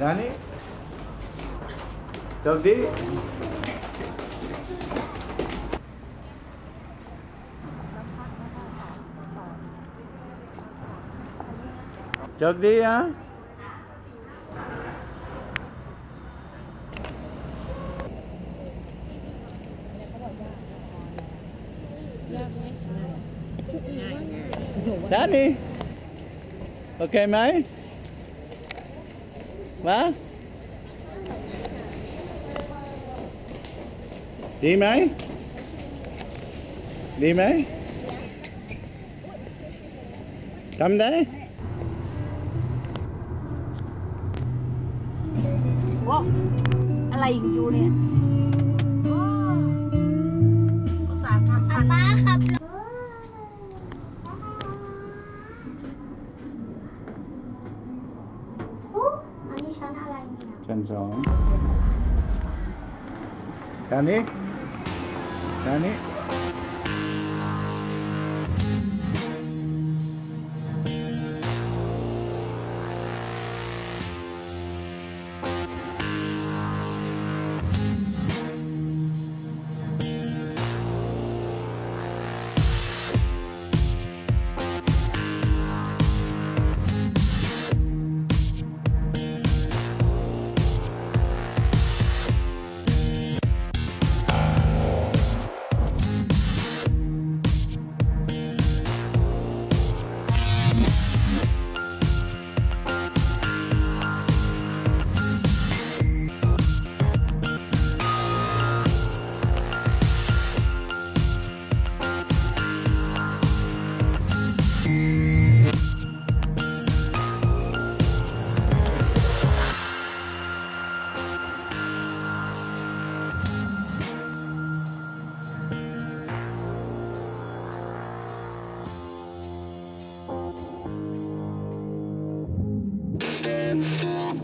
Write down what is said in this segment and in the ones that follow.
Yani tabi Çok değil ya. Daddy. Okay, mate. Vâng Đi mấy Đi mấy Cầm đấy. Ủa Anh lấy vô nè. ชั้นอะไรเนี่ยชั้นสองด้านนี้ด้านนี้ Weekend.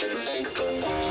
Thank you.